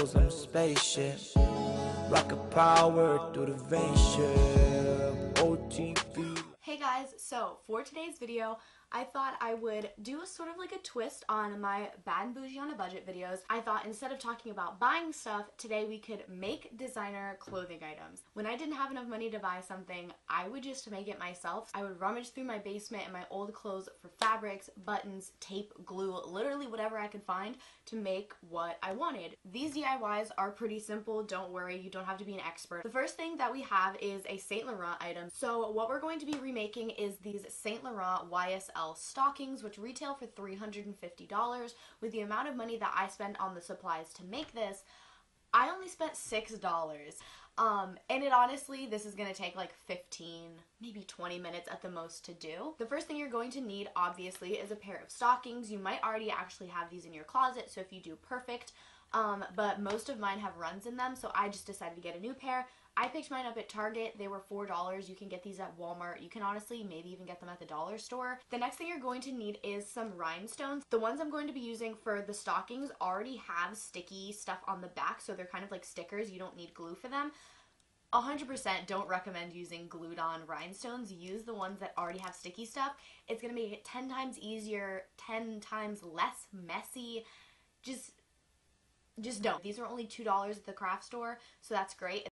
A spaceship. Rocket power through the vein ship. OTV. Guys, so for today's video, I thought I would do a sort of like a twist on my bad and bougie on a budget videos. I thought instead of talking about buying stuff, today we could make designer clothing items. When I didn't have enough money to buy something, I would just make it myself. I would rummage through my basement and my old clothes for fabrics, buttons, tape, glue, literally whatever I could find to make what I wanted. These DIYs are pretty simple, don't worry, you don't have to be an expert. The first thing that we have is a Saint Laurent item. So what we're going to be remaking is these Saint Laurent YSL stockings, which retail for $350. With the amount of money that I spend on the supplies to make this, I only spent $6. Um, and it honestly, this is going to take like 15, maybe 20 minutes at the most to do. The first thing you're going to need, obviously, is a pair of stockings. You might already actually have these in your closet, so if you do, perfect. Um, but most of mine have runs in them, so I just decided to get a new pair. I picked mine up at Target. They were $4. You can get these at Walmart. You can honestly maybe even get them at the dollar store. The next thing you're going to need is some rhinestones. The ones I'm going to be using for the stockings already have sticky stuff on the back, so they're kind of like stickers. You don't need glue for them. 100% don't recommend using glued on rhinestones. Use the ones that already have sticky stuff. It's going to make it 10 times easier, 10 times less messy. Just just don't. These are only $2 at the craft store, so that's great.